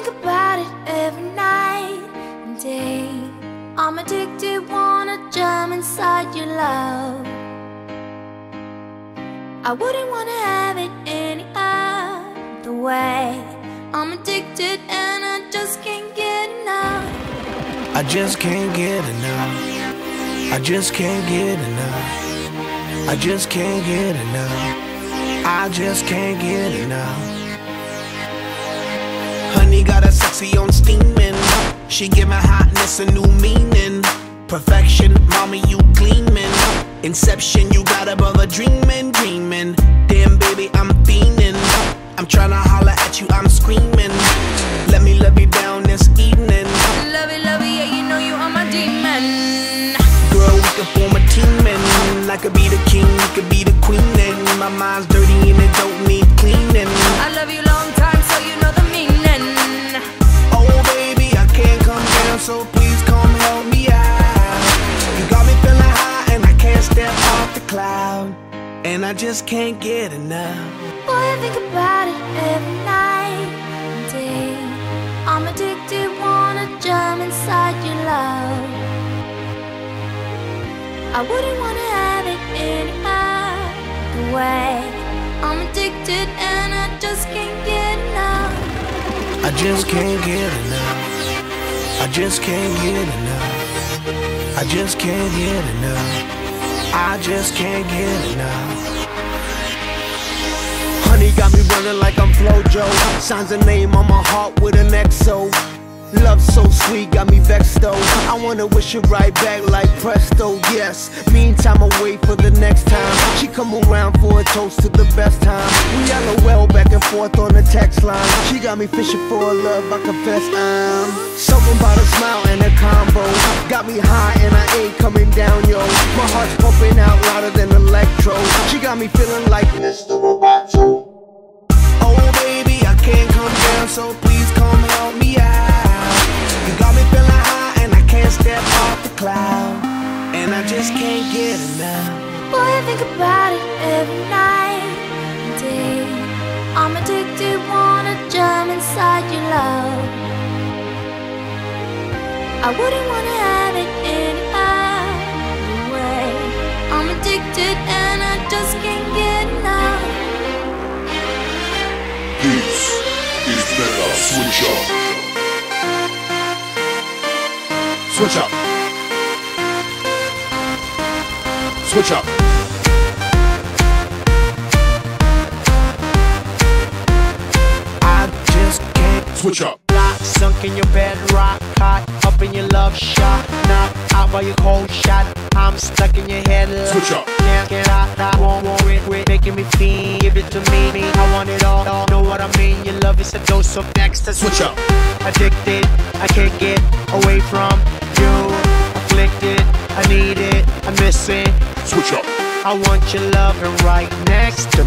think about it every night and day. I'm addicted, wanna jump inside your love. I wouldn't wanna have it any other way. I'm addicted and I just can't get enough. I just can't get enough. I just can't get enough. I just can't get enough. I just can't get enough. Honey got a sexy on steaming. She give my hotness a new meaning. Perfection, mommy, you gleaming. Inception, you got above a dreaming, dreaming. Damn, baby, I'm fiending. I'm tryna holler at you, I'm screaming. Let me love you down this evening. Love it, love it, yeah, you know you are my demon. Girl, we could form a team and I could be the king, you could be the queen. And my mind's And I just can't get enough. Boy, I think about it every night and day. I'm addicted, wanna jump inside your love. I wouldn't wanna have it any other way. I'm addicted and I just can't get enough. I just can't get enough. I just can't get enough. I just can't get enough. I just can't get enough. Honey got me running like I'm Flojo. Signs a name on my heart with an XO. Love so sweet, got me vexed though. I wanna wish it right back like presto, yes. Meantime, I wait for the next time. She come around for a toast to the best time. We LOL back and forth on the text line. She got me fishing for a love, I confess I'm. Something about a smile and a combo. Got me high and I ain't coming down, yo. Heart's pumping out louder than electro. She got me feeling like Mr. Roboto. Oh baby, I can't come down, so please come help me out. You got me feeling high and I can't step off the cloud. And I just can't get enough. Boy, I think about it every night and day. I'm addicted, wanna jump inside your love. I wouldn't wanna Switch Up. Switch up. Switch up. I just can't Switch up. Lock, sunk in your bed, rock hot, up in your love shot, knock out by your cold shot. I'm stuck in your head. Switch up. Can't get out, I won't making me feel. Give it to me, I want it all. all. Know what I mean? Your love is a dose of ecstasy. Switch up. Addicted, I can't get away from you. Afflicted, I need it, I miss it. Switch up. I want your loving right next to